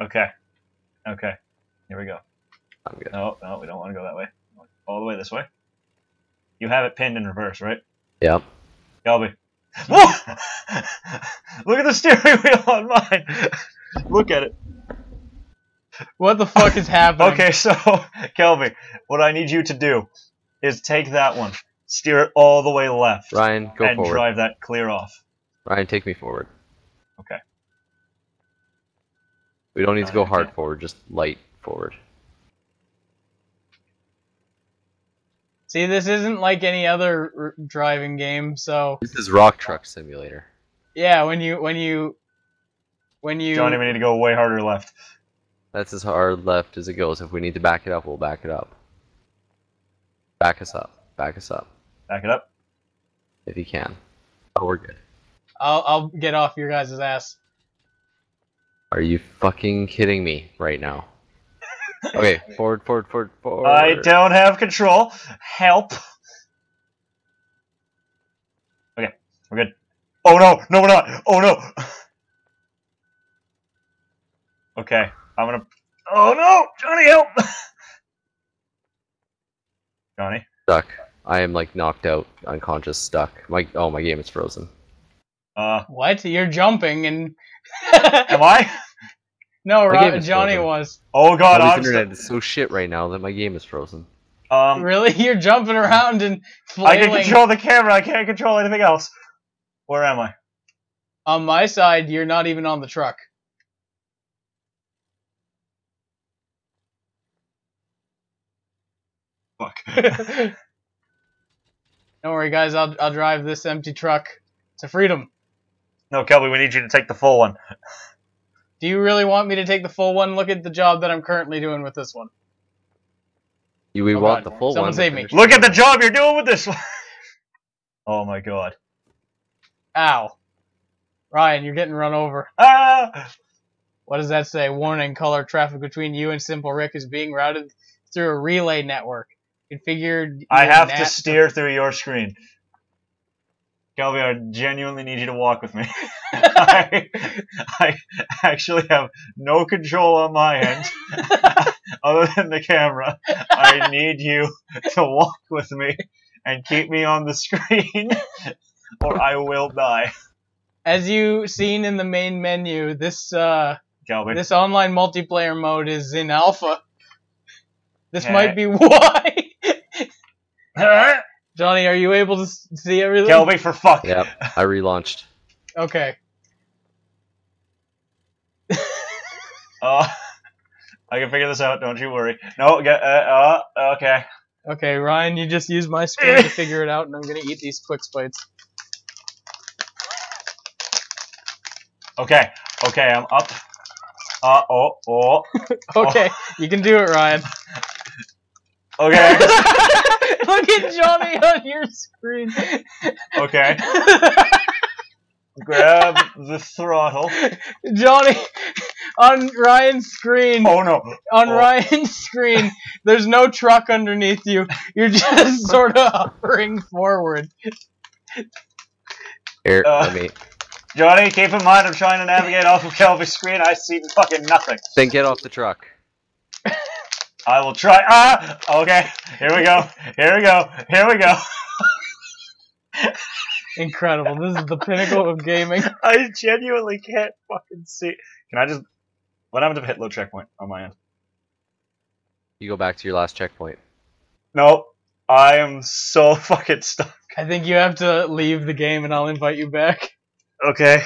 Okay. Okay. Here we go. I'm good. No, no, we don't want to go that way. All the way this way. You have it pinned in reverse, right? Yep. Kelby. Whoa! Look at the steering wheel on mine. Look at it. What the fuck is happening? Okay, so Kelby, what I need you to do is take that one, steer it all the way left, Ryan, go forward. and forward. drive that clear off. Ryan, take me forward. Okay. We don't need to go hard forward, just light forward. See, this isn't like any other r- driving game. So This is Rock Truck Simulator. yeah, when you when you when you Johnny, we need to go way harder left. That's as hard left as it goes. If we need to back it up, we'll back it up. Back us up. Back us up. Back it up. If you can. Oh, we're good. I'll I'll get off your guys' ass. Are you fucking kidding me right now? Okay, forward, forward, forward, forward. I don't have control. Help. Okay, we're good. Oh no, no, we're not. Oh no. Okay, I'm gonna. Oh no, Johnny, help. Johnny. Stuck. I am like knocked out, unconscious, stuck. My oh, my game is frozen. Uh, What? You're jumping and am I? no, My Ro- Johnny frozen. was. Oh god, Molly's I'm. internet is so shit right now that my game is frozen. Um, Really? You're jumping around and flailing. I can control the camera. I can't control anything else. Where am I? On my side, you're not even on the truck. Fuck. Don't worry, guys. I'll I'll drive this empty truck to freedom. No, Kelby, we need you to take the full one. Do you really want me to take the full one? Look at the job that I'm currently doing with this one. You, we Oh, want God. the full Someone one. save me. Look at the job you're doing with this one. oh my god. Ow. Ryan, you're getting run over. Ah! What does that say? Warning, color traffic between you and Simple Rick is being routed through a relay network. Configured. I have NAT to steer through your screen. Kelby, I genuinely need you to walk with me. I, I actually have no control on my end other than the camera. I need you to walk with me and keep me on the screen or I will die. As you seen in the main menu, this uh, Kelby. this online multiplayer mode is in alpha. This Yeah. might be why. Johnny, are you able to s- see everything? Kelby, for fuck. Yep, I relaunched. Okay. Uh, I can figure this out. Don't you worry. No, get. Uh, uh, okay. Okay, Ryan, you just use my screen to figure it out, and I'm gonna eat these quick bites. Okay. Okay. I'm up. Uh oh oh. Okay, you can do it, Ryan. Okay. Look at Johnny on your screen. Okay. Grab the throttle. Johnny, on Ryan's screen, Oh no. on oh. Ryan's screen, there's no truck underneath you. You're just sort of hovering forward. Here, Uh. let me. Johnny, keep in mind I'm trying to navigate off of Kelby's screen. I see fucking nothing. Then get off the truck. I will try. Ah. Okay. Here we go. Here we go. Here we go. Incredible. This is the pinnacle of gaming. I genuinely can't fucking see. Can I just? What happened to hit low checkpoint on my end? You go back to your last checkpoint. No. I am so fucking stuck. I think you have to leave the game, and I'll invite you back. Okay.